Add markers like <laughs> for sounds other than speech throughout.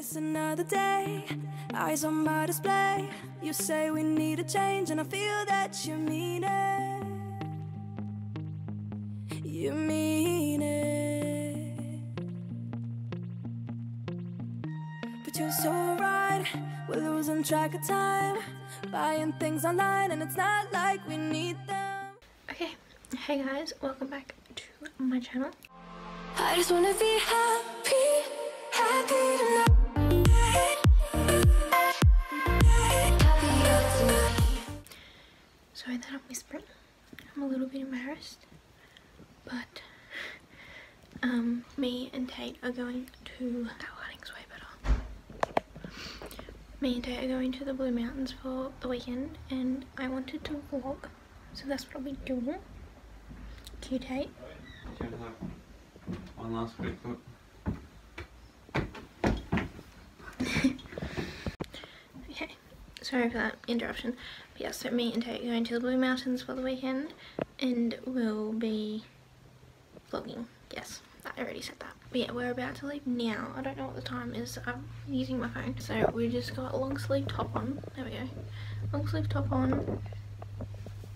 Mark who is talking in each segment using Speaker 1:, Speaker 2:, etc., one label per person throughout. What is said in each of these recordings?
Speaker 1: It's another day, eyes on my display. You say we need a change, and I feel that you mean it. You mean it. But you're so right, we're losing track of time. Buying things online, and it's not like we need them.
Speaker 2: Okay, hey guys, welcome back to my channel.
Speaker 1: I just wanna be happy, happy tonight.
Speaker 2: Sorry that I'm whispering. I'm a little bit embarrassed. But um me and Tate are going to that lighting's way better. Me and Tate are going to the Blue Mountains for the weekend and I wanted to vlog. So that's what I'll be doing. Cute Tate.
Speaker 3: One last quick look?
Speaker 2: Okay, sorry for that interruption. But yeah, so me and Tate are going to the Blue Mountains for the weekend and we'll be vlogging. Yes, I already said that. But yeah, we're about to leave now. I don't know what the time is. I'm using my phone. So we just got long sleeve top on. There we go. Long sleeve top on.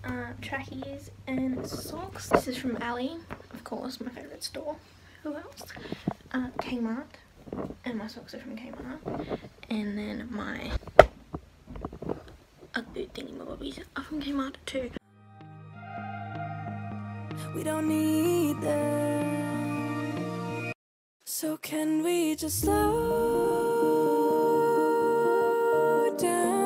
Speaker 2: Uh, trackies and socks. This is from Ally, of course, my favourite store. Who else? Uh, Kmart. And my socks are from Kmart. And then my thingy bobbies are from Kmart too.
Speaker 1: We don't need them. So can we just slow down?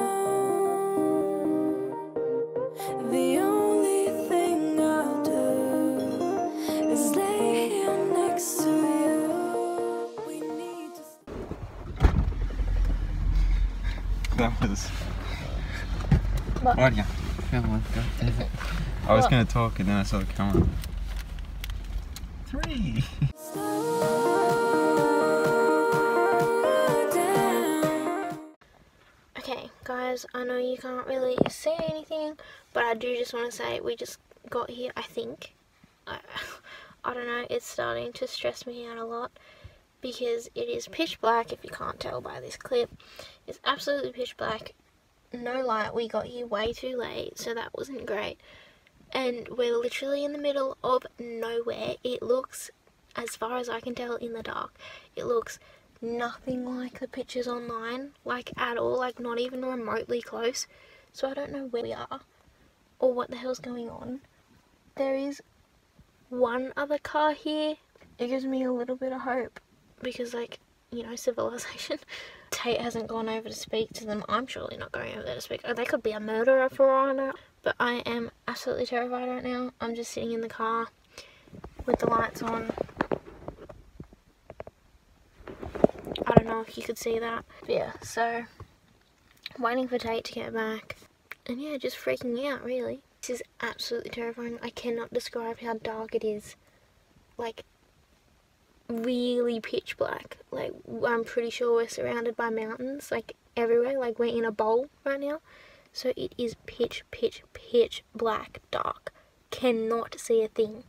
Speaker 1: The only thing I'll do is lay here next to you. We need to.
Speaker 3: That was.
Speaker 2: What?
Speaker 3: Right, yeah. Come on, go. I was going to talk and then I saw the camera. Three.
Speaker 2: Okay, guys, I know you can't really say anything, but I do just want to say we just got here, I think. I, <laughs> I don't know, it's starting to stress me out a lot because it is pitch black, if you can't tell by this clip. It's absolutely pitch black. No light, we got here way too late, so that wasn't great. And we're literally in the middle of nowhere. It looks, as far as I can tell, in the dark. It looks nothing like the pictures online, like at all, like not even remotely close. So I don't know where we are or what the hell's going on. There is one other car here. It gives me a little bit of hope because, like, you know, <laughs> civilization. Tate hasn't gone over to speak to them. I'm surely not going over there to speak. Oh, they could be a murderer for all I know. But I am absolutely terrified right now. I'm just sitting in the car with the lights on. I don't know if you could see that. But yeah, so waiting for Tate to get back. And yeah, just freaking out really. This is absolutely terrifying. I cannot describe how dark it is. Like really pitch black. Like I'm pretty sure we're surrounded by mountains like everywhere. Like we're in a bowl right now. So it is pitch, pitch, pitch black dark. Cannot see a thing.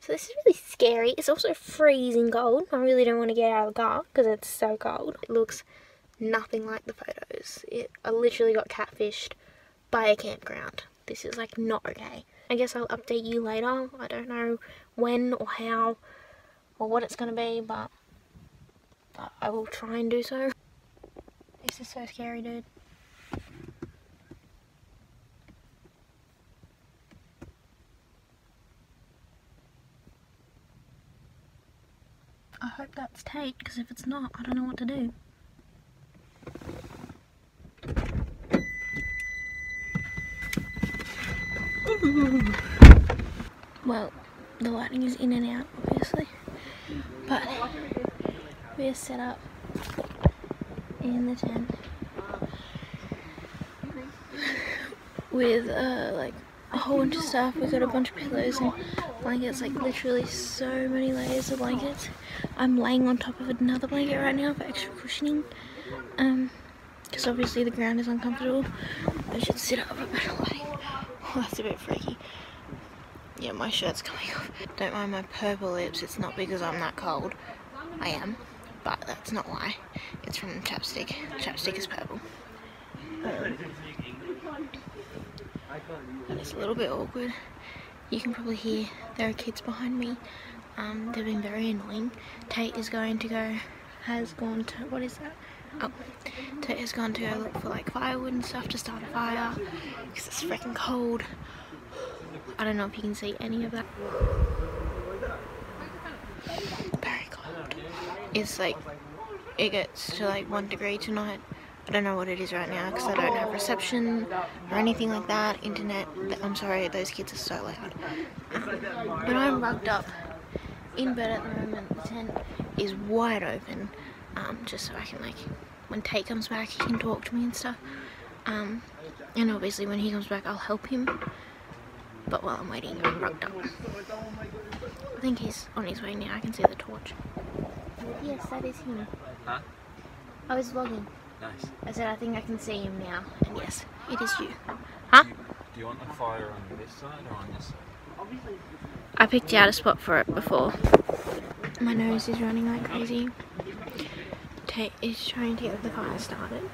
Speaker 2: So this is really scary. It's also freezing cold. I really don't want to get out of the car because it's so cold. It looks nothing like the photos. It, I literally got catfished by a campground. This is like not okay. I guess I'll update you later. I don't know when or how or what it's going to be, but I- I will try and do so. This is so scary, dude. I hope that's Tate, because if it's not, I don't know what to do. Well, the lighting is in and out, obviously. But we're set up in the tent with uh, like a whole bunch of stuff. We've got a bunch of pillows and blankets, like literally so many layers of blankets. I'm laying on top of another blanket right now for extra cushioning. Um, because obviously the ground is uncomfortable. I should sit up a better lighting. <laughs> Oh, that's a bit freaky. Yeah, my shirt's coming off. Don't mind my purple lips. It's not because I'm that cold. I am. but that's not why. It's from chapstick. Chapstick is purple. Um, it's a little bit awkward. You can probably hear there are kids behind me. Um, they've been very annoying. Tate is going to go, has gone to, what is that? Oh, Tate has gone to go look for like firewood and stuff to start a fire because it's freaking cold. I don't know if you can see any of that. Very cold. It's like, it gets to like one degree tonight. I don't know what it is right now because I don't have reception or anything like that. Internet, I'm sorry, those kids are so loud. But I'm rugged up in bed at the moment. The tent is wide open um, just so I can like, when Tate comes back he can talk to me and stuff. Um, and obviously when he comes back I'll help him. But while I'm waiting I'm rugged up. I think he's on his way now. I can see the torch. Yes, that is him.
Speaker 4: Huh?
Speaker 2: I was vlogging.
Speaker 4: Nice.
Speaker 2: I said I think I can see him now, and yes, it is you. Huh?
Speaker 4: Do you, do you want the fire on this side or on this side?
Speaker 2: I picked out a spot for it before. My nose is running like crazy. Tate is trying to get the fire started.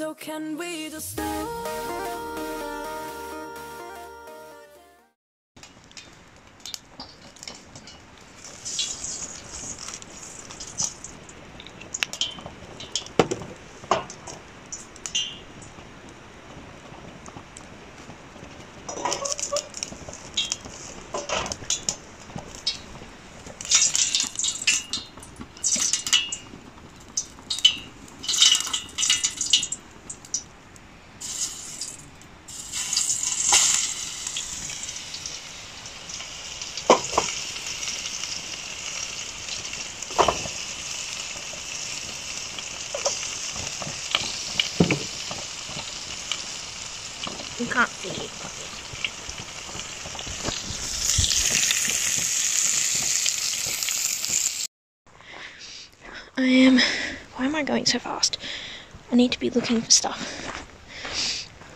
Speaker 5: So can we just slow?
Speaker 2: You can't see it. I am. Why am I going so fast? I need to be looking for stuff.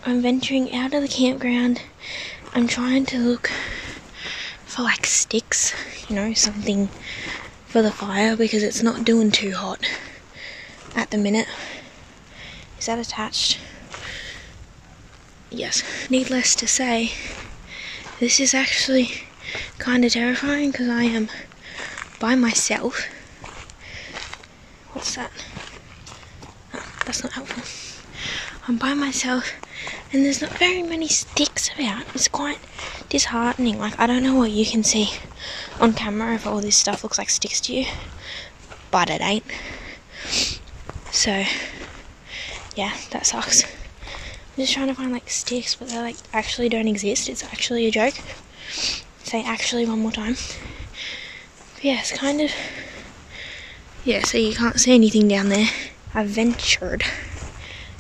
Speaker 2: I'm venturing out of the campground. I'm trying to look for like sticks, you know, something for the fire because it's not doing too hot at the minute. Is that attached? Yes. Needless to say, this is actually kind of terrifying because I am by myself. What's that? That's not helpful. I'm by myself and there's not very many sticks about. It's quite disheartening. Like, I don't know what you can see on camera if all this stuff looks like sticks to you, but it ain't. So, yeah, that sucks. I'm just trying to find like sticks, but they like actually don't exist. It's actually a joke. Say actually one more time. But yeah, it's kind of. Yeah, so you can't see anything down there. I ventured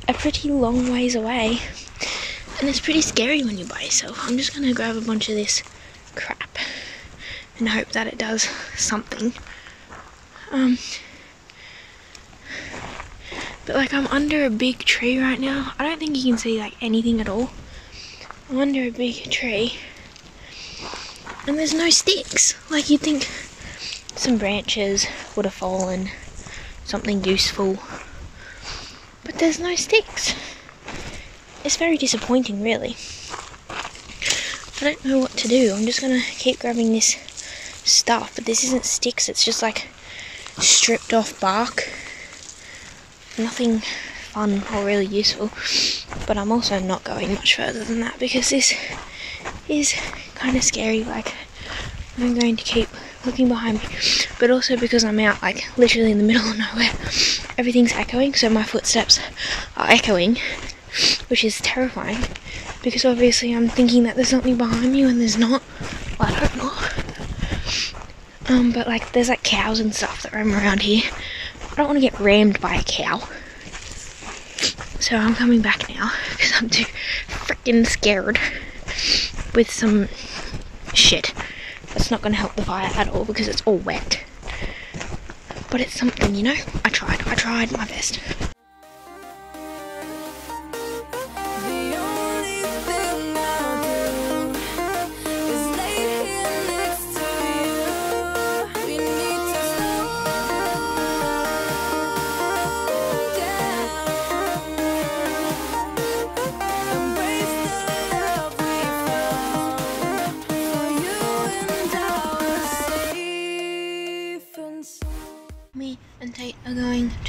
Speaker 2: a pretty long ways away, and it's pretty scary when you're by yourself. I'm just gonna grab a bunch of this crap and hope that it does something. Um. But like I'm under a big tree right now. I don't think you can see like anything at all. I'm under a big tree. and there's no sticks. Like you'd think some branches would have fallen, something useful, but there's no sticks. It's very disappointing, really. I don't know what to do. I'm just gonna keep grabbing this stuff, but this isn't sticks, it's just like stripped off bark. Nothing fun or really useful, but I'm also not going much further than that because this is kind of scary. Like, I'm going to keep looking behind me, but also because I'm out, like, literally in the middle of nowhere, everything's echoing, so my footsteps are echoing, which is terrifying because obviously I'm thinking that there's something behind me when there's not. Well, I don't know. Um, but like there's like cows and stuff that roam around here. I don't want to get rammed by a cow. So I'm coming back now because I'm too freaking scared with some shit. That's not going to help the fire at all because it's all wet. But it's something, you know? I tried. I tried my best.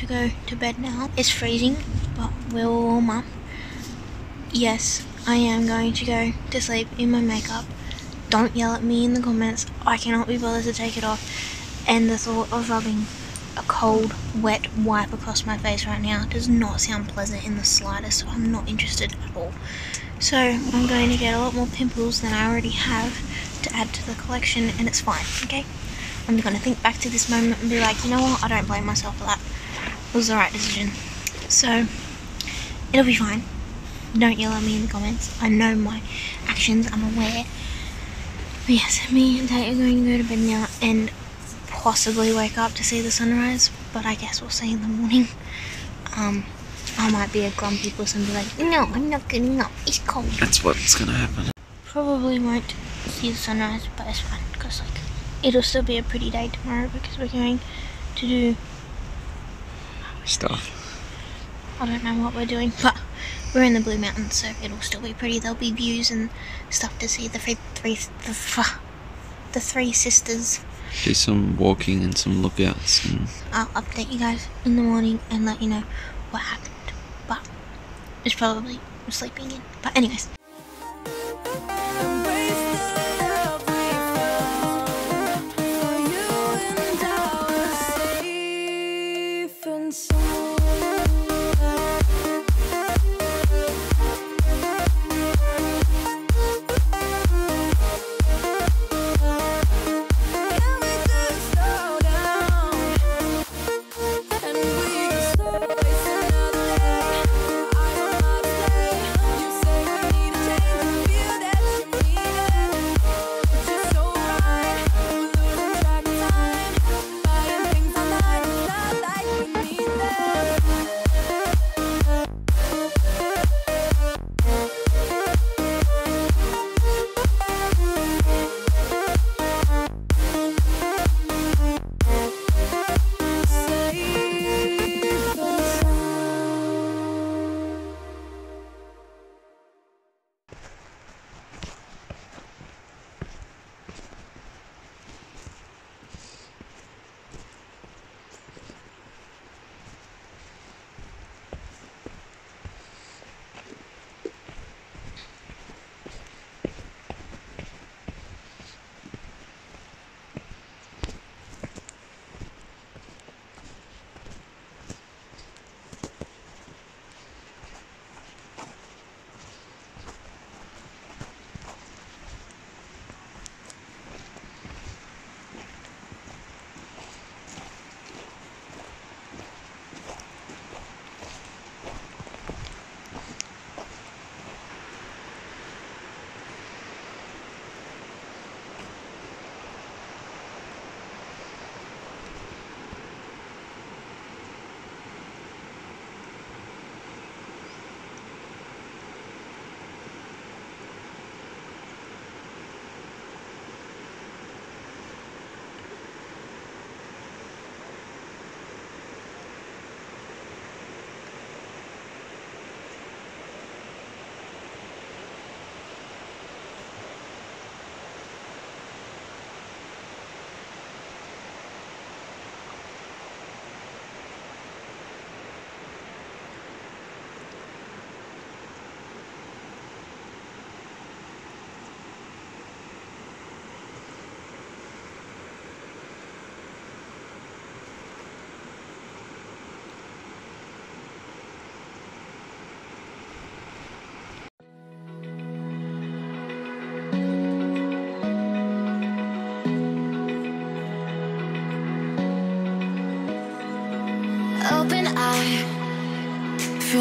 Speaker 5: To
Speaker 2: go to bed now. It's freezing, but we'll warm up. Yes, I am going to go to sleep in my makeup. Don't yell at me in the comments. I cannot be bothered to take it off. And the thought of rubbing a cold, wet wipe across my face right now does not sound pleasant in the slightest. So I'm not interested at all. So I'm going to get a lot more pimples than I already have to add to the collection, and it's fine, okay? I'm going to think back to this moment and be like, you know what, I don't blame myself for that. Was the right decision. So, it'll be fine. Don't yell at me in the comments. I know my actions, I'm aware. But yes, me and Tate are going to go to bed now and possibly wake up to see the sunrise, but I guess we'll see in the morning. Um, I might be a grumpy person and be like, no, I'm not getting up, it's cold.
Speaker 4: That's what's gonna happen.
Speaker 2: Probably won't see the sunrise, but it's fine because like it'll still be a pretty day tomorrow because we're going to do
Speaker 4: Stuff.
Speaker 2: I don't know what we're doing, but we're in the Blue Mountains, so it'll still be pretty. There'll be views and stuff to see. The three, three, the, the three sisters.
Speaker 4: Do some walking and some lookouts and
Speaker 2: I'll update you guys in the morning and let you know what happened. But it's probably sleeping in. But anyways,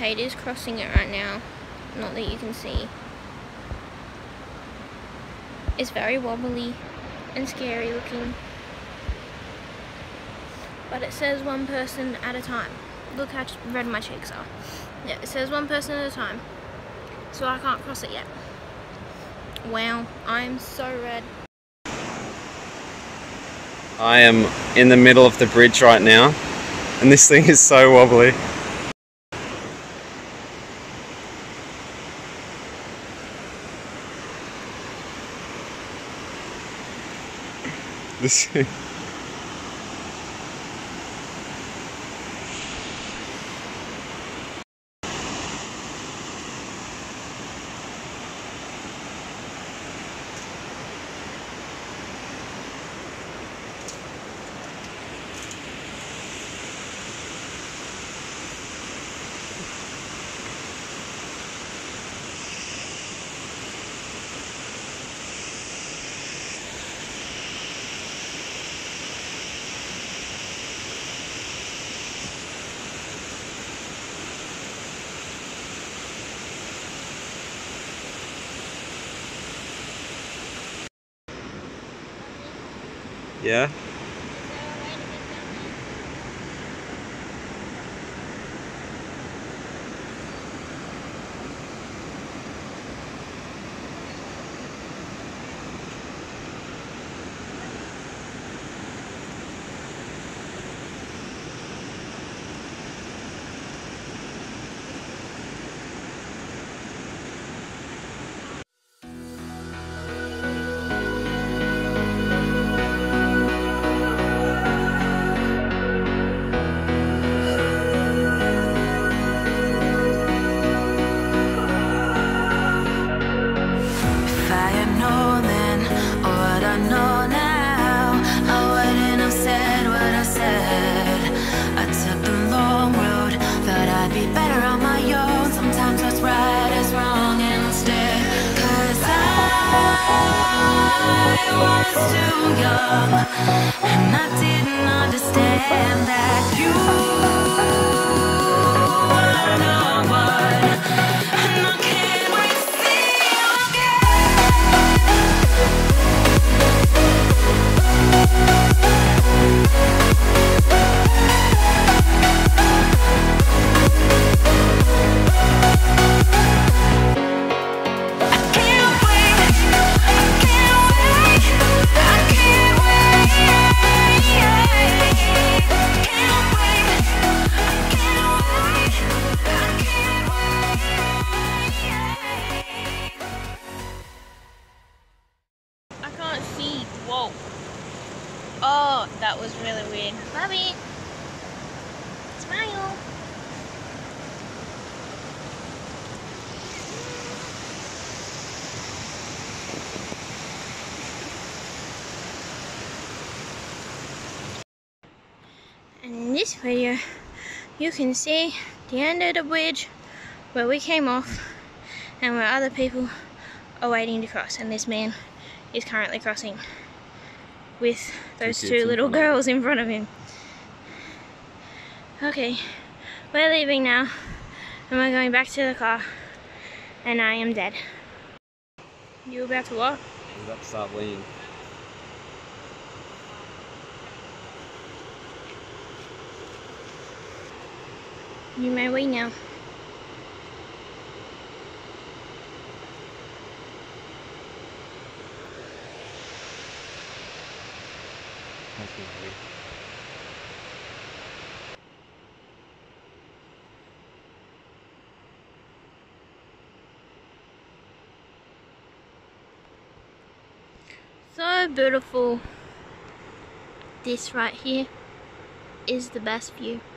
Speaker 2: Is crossing it right now. Not that you can see. It's very wobbly and scary looking. But it says one person at a time. Look how red my cheeks are. Yeah, it says one person at a time. So I can't cross it yet. Wow, I'm so red.
Speaker 3: I am in the middle of the bridge right now, and this thing is so wobbly. This.
Speaker 2: In this video, you can see the end of the bridge where we came off and where other people are waiting to cross. And this man is currently crossing with those
Speaker 3: Two in
Speaker 2: little
Speaker 3: him.
Speaker 2: girls in front of him. Okay, we're leaving now and we're going back to the car and I am dead. You about to what?
Speaker 3: He's about to start leaning.
Speaker 2: You may wait now. So beautiful. This right here is the best view. <laughs>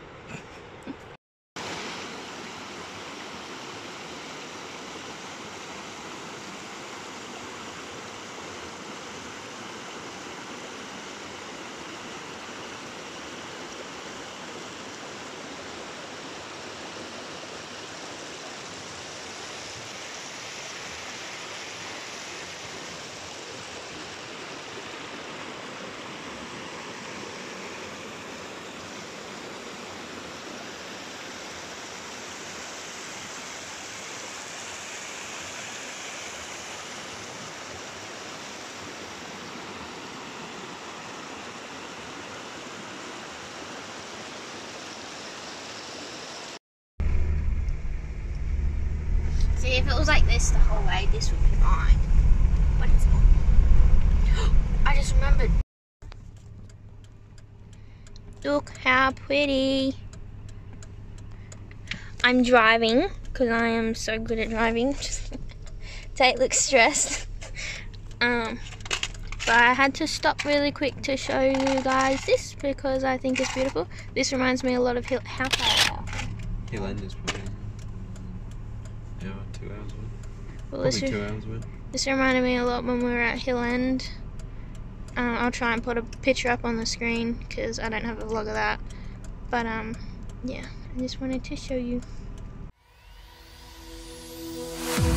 Speaker 2: See, if it was like this the whole way, this would be fine. But it's not. <gasps> I just remembered. Look how pretty. I'm driving because I am so good at driving. <laughs> Just Tate looks stressed. <laughs> Um, but I had to stop really quick to show you guys this because I think it's beautiful. This reminds me a lot of Hill. How far we?
Speaker 3: Hill End this probably an hour, two hours away.
Speaker 2: Well, this,
Speaker 3: two
Speaker 2: re-
Speaker 3: hours
Speaker 2: this reminded me a lot when we were at Hill End. Um, I'll try and put a picture up on the screen because I don't have a vlog of that. But um, yeah, I just wanted to show you.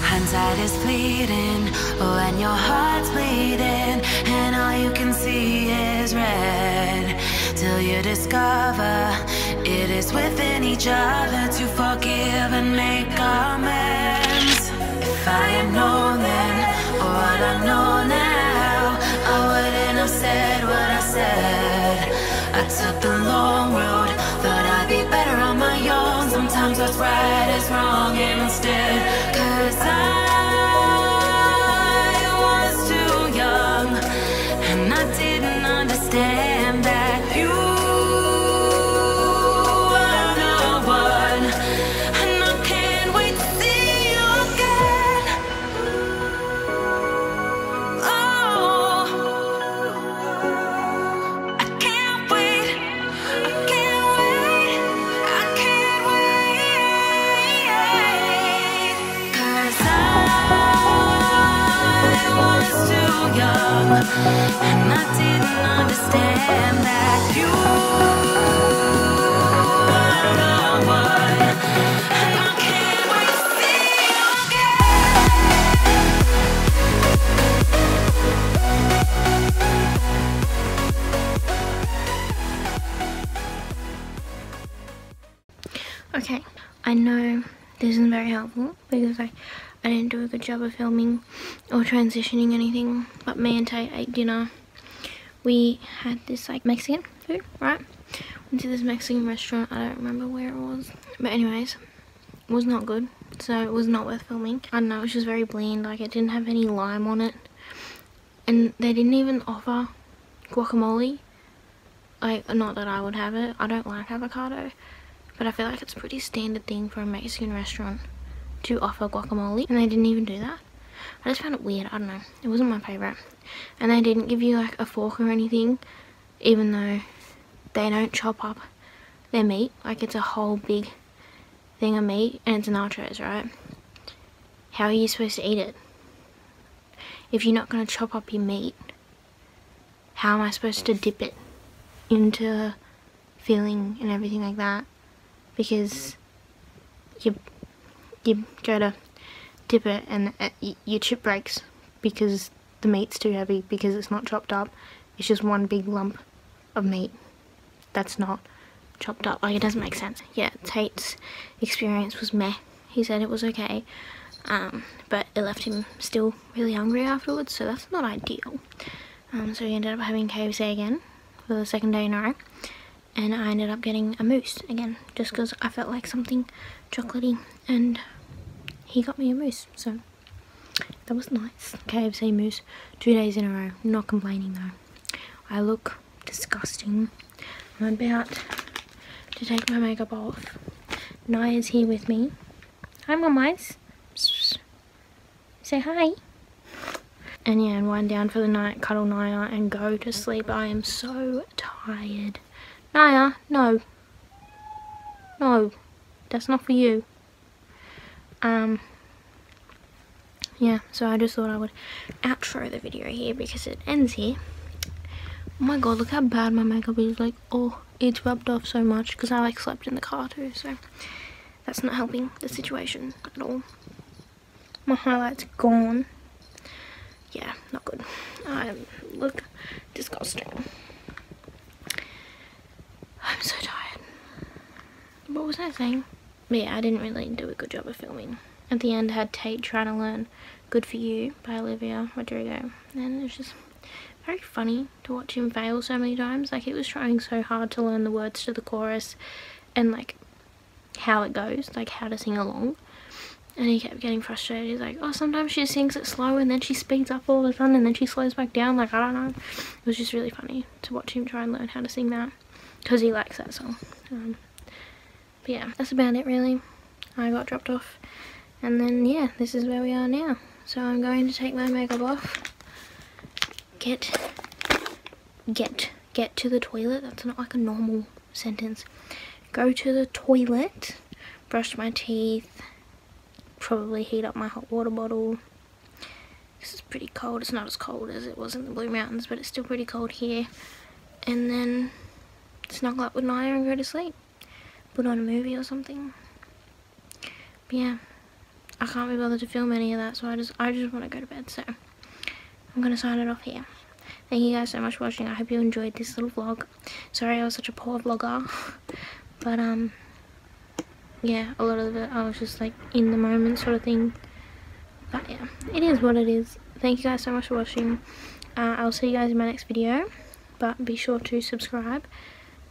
Speaker 5: Hindsight is fleeting when your heart's bleeding, and all you can see is red. Till you discover it is within each other to forgive and make amends. Had known then what I know now, I wouldn't have said what I said. I took the long road, thought I'd be better on my own. Sometimes what's right is wrong instead. Okay, I know
Speaker 2: this isn't very helpful because I, I didn't do a good job of filming or transitioning anything, but me and Tate ate dinner. We had this like Mexican food, right? Went to this Mexican restaurant. I don't remember where it was. But anyways, it was not good. So it was not worth filming. I don't know, it was just very bland. Like it didn't have any lime on it. And they didn't even offer guacamole. Like, not that I would have it. I don't like avocado. But I feel like it's a pretty standard thing for a Mexican restaurant to offer guacamole. And they didn't even do that. I just found it weird. I don't know. It wasn't my favourite. And they didn't give you like a fork or anything. Even though they don't chop up their meat. Like it's a whole big thing of meat and it's nachos, right? How are you supposed to eat it? If you're not going to chop up your meat, how am I supposed to dip it into filling and everything like that? Because you, you go to dip it and uh, your chip breaks because the meat's too heavy because it's not chopped up. It's just one big lump of meat that's not chopped up. Like, it doesn't make sense. Yeah, Tate's experience was meh. He said it was okay. Um, but it left him still really hungry afterwards, so that's not ideal. Um, so he ended up having KFC again for the second day in a row. And I ended up getting a mousse again, just because I felt like something chocolatey. And he got me a mousse, so that was nice. KFC mousse, two days in a row. Not complaining though. I look disgusting. I'm about to take my makeup off. Naya's here with me. Hi, Mamas. Say hi. And yeah, and wind down for the night, cuddle Naya, and go to sleep. I am so tired. Naya, no. No. That's not for you. Um, yeah, so I just thought I would outro the video here because it ends here. Oh my god, look how bad my makeup is. Like, oh, it's rubbed off so much because I like slept in the car too, so that's not helping the situation at all. My highlight's gone. Yeah, not good. I look disgusting. I'm so tired. What was I saying? But yeah, I didn't really do a good job of filming. At the end, had Tate trying to learn Good For You by Olivia Rodrigo. And it was just very funny to watch him fail so many times. Like he was trying so hard to learn the words to the chorus and like how it goes, like how to sing along. And he kept getting frustrated. He's like, oh, sometimes she sings it slow and then she speeds up all of a sudden and then she slows back down. Like, I don't know. It was just really funny to watch him try and learn how to sing that because he likes that song. Um, but yeah, that's about it really. I got dropped off and then yeah, this is where we are now. So I'm going to take my makeup off get, get, get to the toilet. That's not like a normal sentence. Go to the toilet, brush my teeth, probably heat up my hot water bottle. This is pretty cold. It's not as cold as it was in the Blue Mountains, but it's still pretty cold here. And then snuggle up with Naya and go to sleep. Put on a movie or something. But yeah, I can't be bothered to film any of that, so I just I just want to go to bed. So I'm gonna sign it off here. Thank you guys so much for watching. I hope you enjoyed this little vlog. Sorry I was such a poor vlogger. <laughs> But, um, yeah, a lot of it I was just, like, in the moment sort of thing. But, yeah, it is what it is. Thank you guys so much for watching. Uh, I'll see you guys in my next video. But be sure to subscribe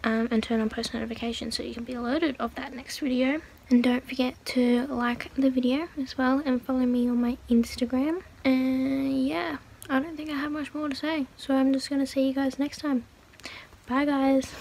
Speaker 2: um, and turn on post notifications so you can be alerted of that next video and don't forget to like the video as well and follow me on my Instagram. And yeah I don't think I have much more to say. So I'm just gonna see you guys next time. Bye guys.